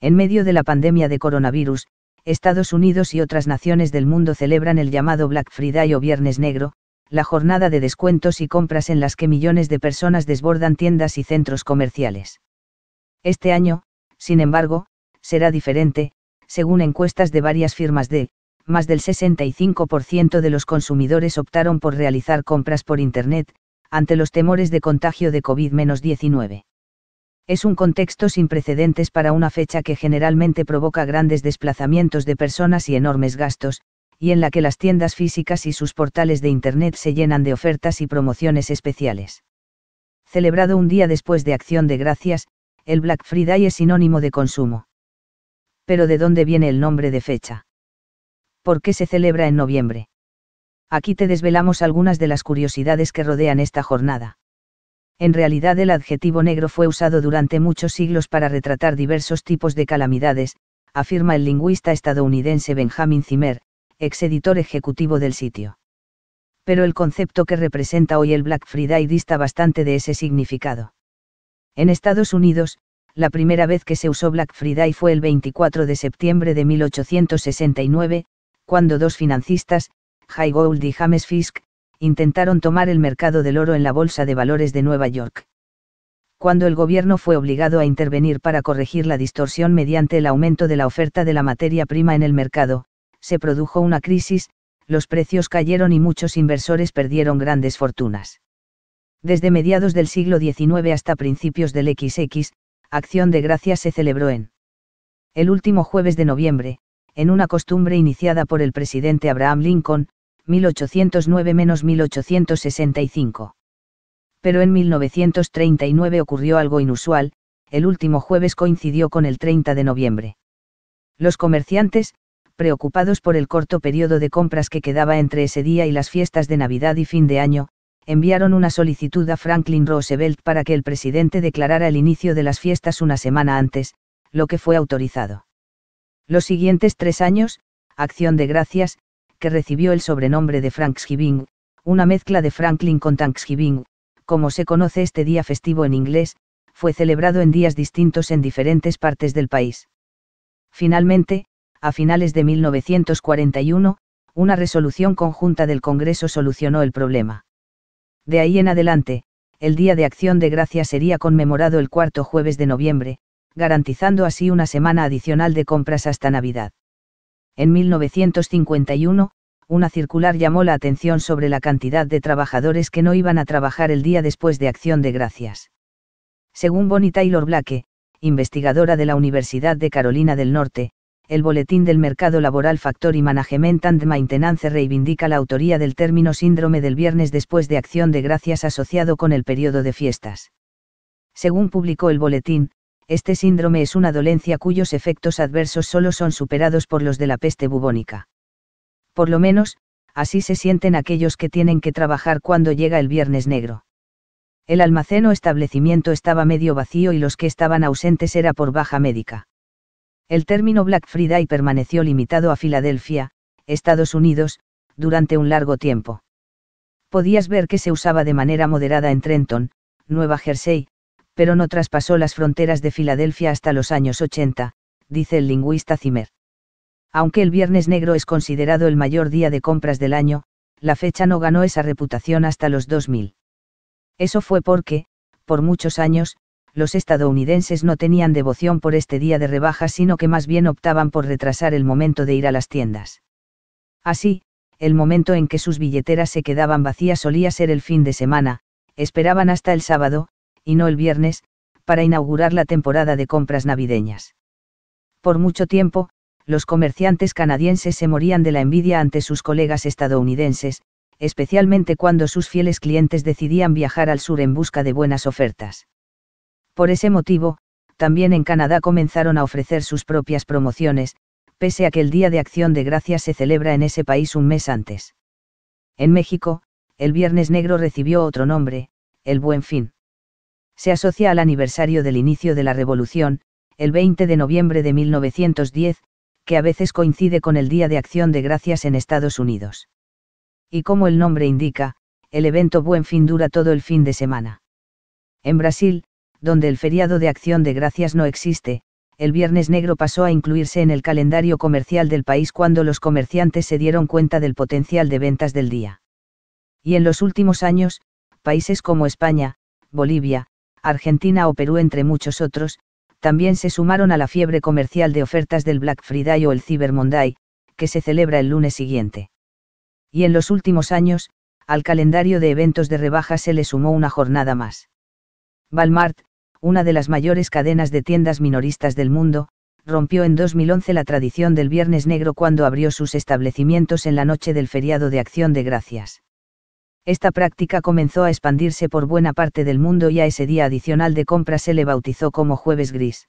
En medio de la pandemia de coronavirus, Estados Unidos y otras naciones del mundo celebran el llamado Black Friday o Viernes Negro, la jornada de descuentos y compras en las que millones de personas desbordan tiendas y centros comerciales. Este año, sin embargo, será diferente, según encuestas de varias firmas de, más del 65% de los consumidores optaron por realizar compras por Internet, ante los temores de contagio de COVID-19. Es un contexto sin precedentes para una fecha que generalmente provoca grandes desplazamientos de personas y enormes gastos, y en la que las tiendas físicas y sus portales de Internet se llenan de ofertas y promociones especiales. Celebrado un día después de Acción de Gracias, el Black Friday es sinónimo de consumo. Pero ¿de dónde viene el nombre de fecha? ¿Por qué se celebra en noviembre? Aquí te desvelamos algunas de las curiosidades que rodean esta jornada. En realidad el adjetivo negro fue usado durante muchos siglos para retratar diversos tipos de calamidades, afirma el lingüista estadounidense Benjamin Zimmer, ex editor ejecutivo del sitio. Pero el concepto que representa hoy el Black Friday dista bastante de ese significado. En Estados Unidos, la primera vez que se usó Black Friday fue el 24 de septiembre de 1869, cuando dos financistas, High Gould y James Fisk, intentaron tomar el mercado del oro en la Bolsa de Valores de Nueva York. Cuando el gobierno fue obligado a intervenir para corregir la distorsión mediante el aumento de la oferta de la materia prima en el mercado, se produjo una crisis, los precios cayeron y muchos inversores perdieron grandes fortunas. Desde mediados del siglo XIX hasta principios del XX, Acción de Gracias se celebró en el último jueves de noviembre, en una costumbre iniciada por el presidente Abraham Lincoln, 1809-1865. Pero en 1939 ocurrió algo inusual, el último jueves coincidió con el 30 de noviembre. Los comerciantes, preocupados por el corto periodo de compras que quedaba entre ese día y las fiestas de Navidad y fin de año, enviaron una solicitud a Franklin Roosevelt para que el presidente declarara el inicio de las fiestas una semana antes, lo que fue autorizado. Los siguientes tres años, Acción de Gracias, que recibió el sobrenombre de Thanksgiving, una mezcla de Franklin con Thanksgiving, como se conoce este día festivo en inglés, fue celebrado en días distintos en diferentes partes del país. Finalmente, a finales de 1941, una resolución conjunta del Congreso solucionó el problema. De ahí en adelante, el Día de Acción de Gracias sería conmemorado el cuarto jueves de noviembre, garantizando así una semana adicional de compras hasta Navidad. En 1951, una circular llamó la atención sobre la cantidad de trabajadores que no iban a trabajar el día después de Acción de Gracias. Según Bonnie Taylor Blake, investigadora de la Universidad de Carolina del Norte, el Boletín del Mercado Laboral Factory Management and Maintenance reivindica la autoría del término síndrome del viernes después de Acción de Gracias asociado con el periodo de fiestas. Según publicó el boletín, este síndrome es una dolencia cuyos efectos adversos solo son superados por los de la peste bubónica. Por lo menos, así se sienten aquellos que tienen que trabajar cuando llega el viernes negro. El almacén o establecimiento estaba medio vacío y los que estaban ausentes era por baja médica. El término Black Friday permaneció limitado a Filadelfia, Estados Unidos, durante un largo tiempo. Podías ver que se usaba de manera moderada en Trenton, Nueva Jersey, pero no traspasó las fronteras de Filadelfia hasta los años 80, dice el lingüista Zimmer. Aunque el Viernes Negro es considerado el mayor día de compras del año, la fecha no ganó esa reputación hasta los 2000. Eso fue porque, por muchos años, los estadounidenses no tenían devoción por este día de rebajas, sino que más bien optaban por retrasar el momento de ir a las tiendas. Así, el momento en que sus billeteras se quedaban vacías solía ser el fin de semana, esperaban hasta el sábado, y no el viernes, para inaugurar la temporada de compras navideñas. Por mucho tiempo, los comerciantes canadienses se morían de la envidia ante sus colegas estadounidenses, especialmente cuando sus fieles clientes decidían viajar al sur en busca de buenas ofertas. Por ese motivo, también en Canadá comenzaron a ofrecer sus propias promociones, pese a que el Día de Acción de Gracias se celebra en ese país un mes antes. En México, el Viernes Negro recibió otro nombre, el Buen Fin se asocia al aniversario del inicio de la Revolución, el 20 de noviembre de 1910, que a veces coincide con el Día de Acción de Gracias en Estados Unidos. Y como el nombre indica, el evento Buen Fin dura todo el fin de semana. En Brasil, donde el feriado de Acción de Gracias no existe, el Viernes Negro pasó a incluirse en el calendario comercial del país cuando los comerciantes se dieron cuenta del potencial de ventas del día. Y en los últimos años, países como España, Bolivia, Argentina o Perú entre muchos otros, también se sumaron a la fiebre comercial de ofertas del Black Friday o el Cyber Monday, que se celebra el lunes siguiente. Y en los últimos años, al calendario de eventos de rebajas se le sumó una jornada más. Walmart, una de las mayores cadenas de tiendas minoristas del mundo, rompió en 2011 la tradición del Viernes Negro cuando abrió sus establecimientos en la noche del feriado de Acción de Gracias. Esta práctica comenzó a expandirse por buena parte del mundo y a ese día adicional de compra se le bautizó como Jueves Gris.